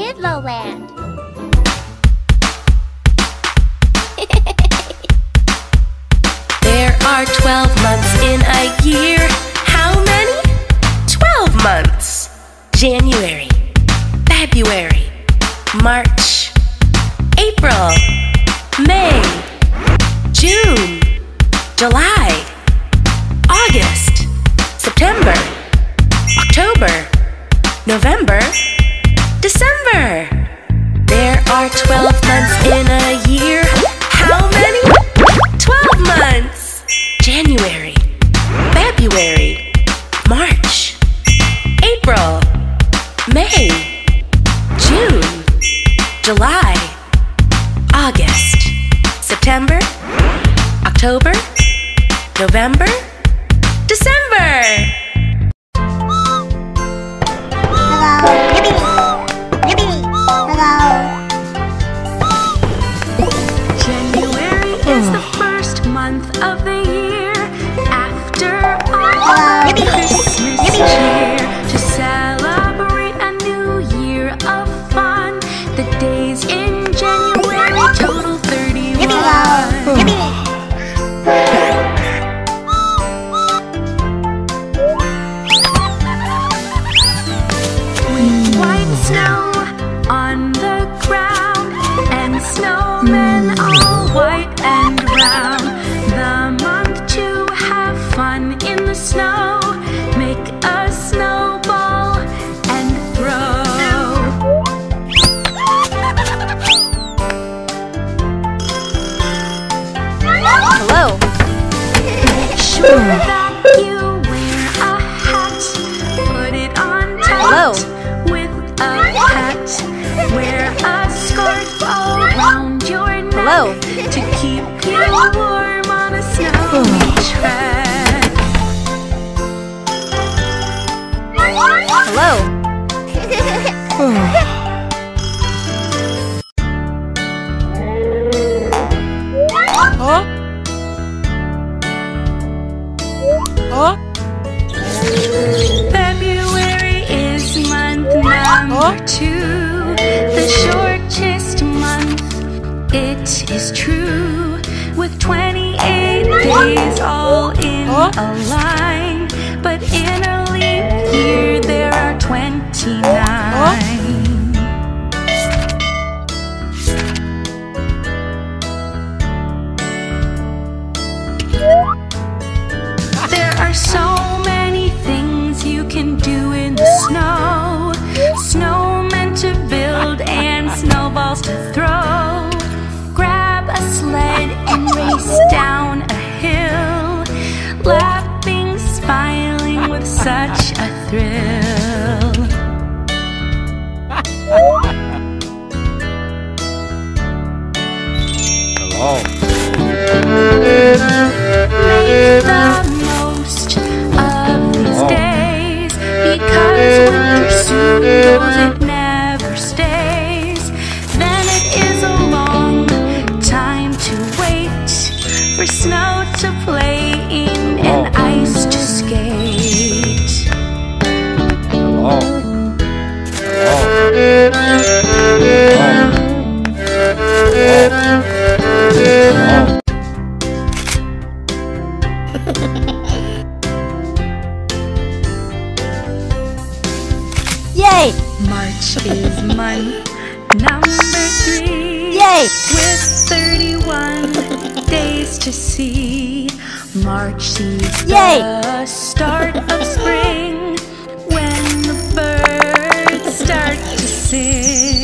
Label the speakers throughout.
Speaker 1: Kidloland.
Speaker 2: there are 12 months in a year. How many? 12 months. January, February, March, April, May, June, July, August, September, October, November, December summer. There are 12 months in Ooh. February
Speaker 3: is month number
Speaker 4: oh.
Speaker 3: two, the shortest month, it is true. With 28 days all in
Speaker 4: oh.
Speaker 3: a line, but in a leap year there are 29. so many things you can do snow. day. The start of spring when the birds start to sing.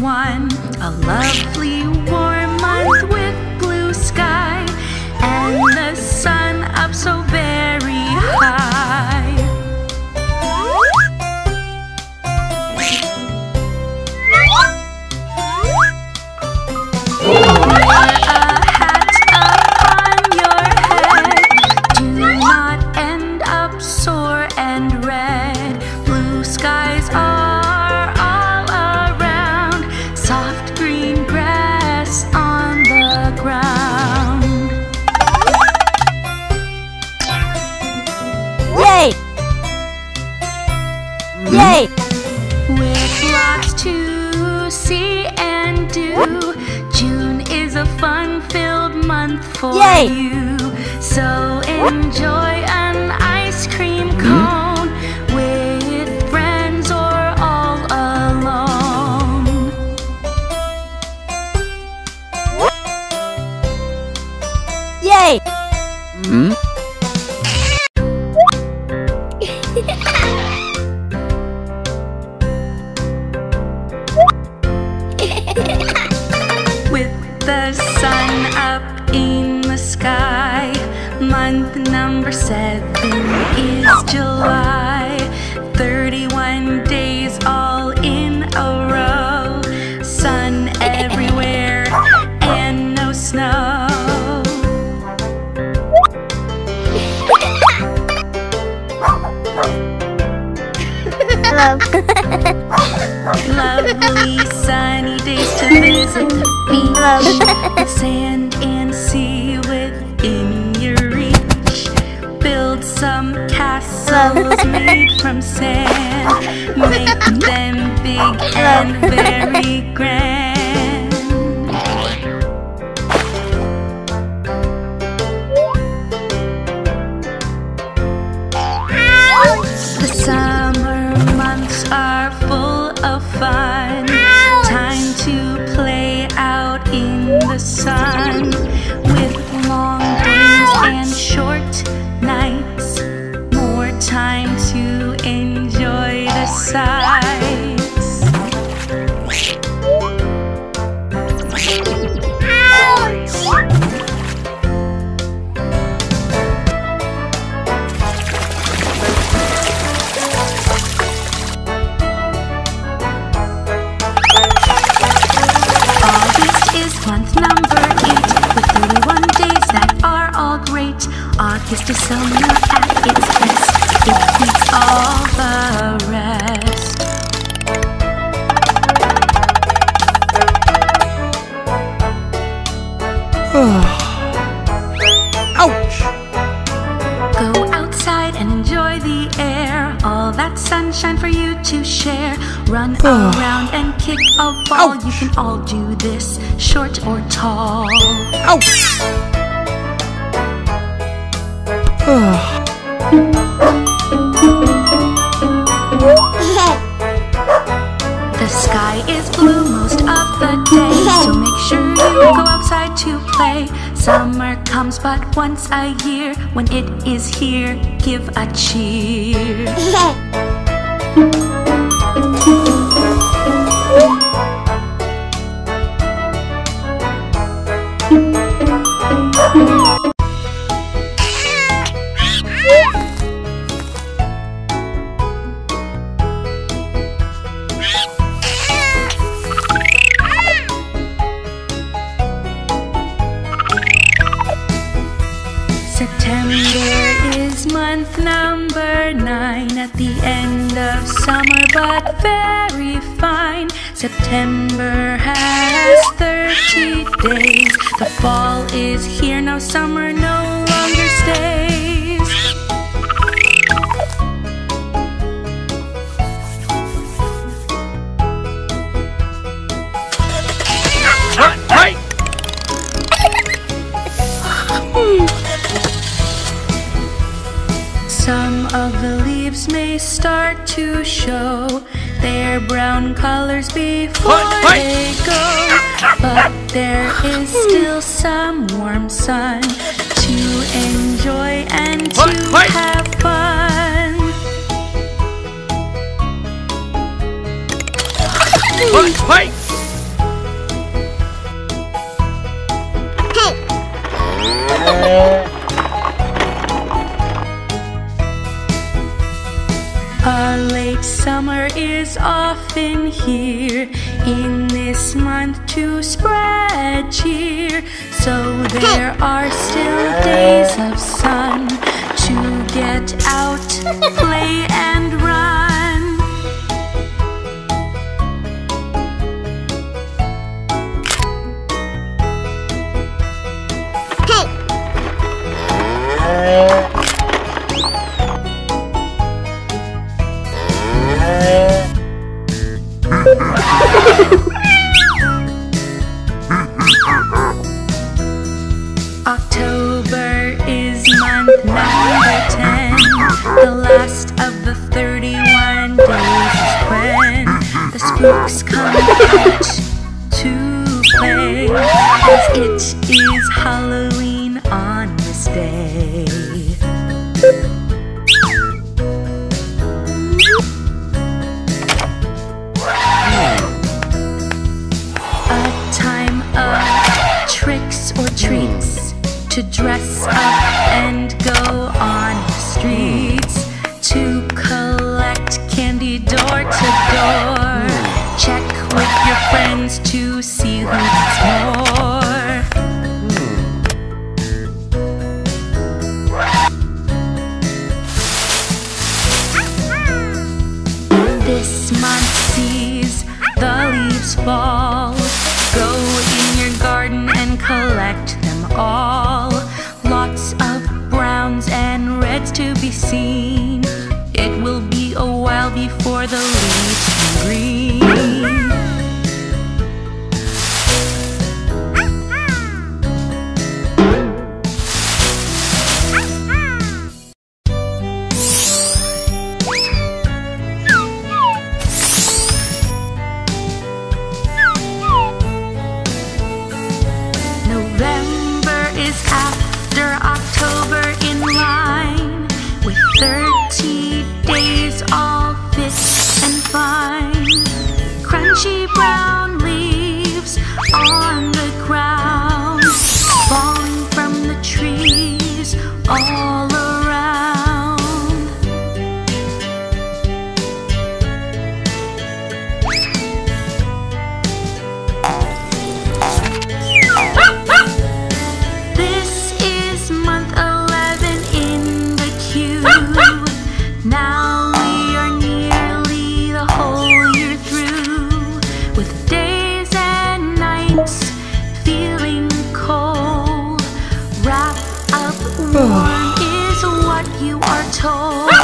Speaker 3: One. A lovely warm month With sand and sea within your reach. Build some castles made from sand. Make them big and very month number eight with 31 days that are all great. August is summer at its best. It beats all the rest.
Speaker 5: Ouch!
Speaker 3: Go outside and enjoy the air. All that sunshine for you to share. Run around and kick a ball. You can all do this, short or tall.
Speaker 5: Ouch!
Speaker 3: The sky is blue most of the day, so make sure you go outside to play. Summer comes but once a year. When it is here, give a cheer. summer, but very fine. September has 30 days. The fall is here, now summer no longer stays. Some of the leaves may start to show their brown colors before they go. But there is still some warm sun to enjoy and to have fun. Summer is often here in this month to spread cheer. So there are still days of sun to get out, play, and Yeah. or treats to dress up and go on streets to collect candy door to door. Check with your friends to It will be a while before the leaves is what you are told.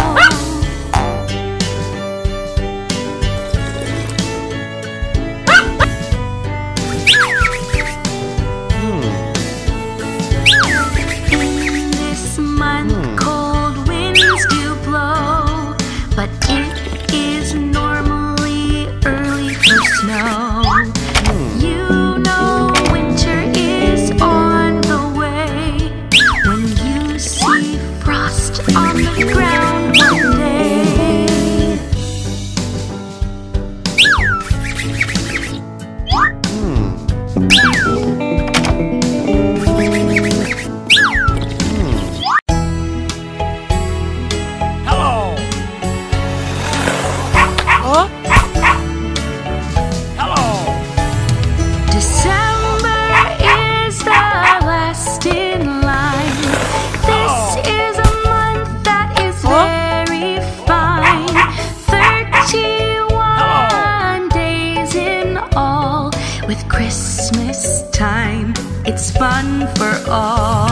Speaker 3: one for all.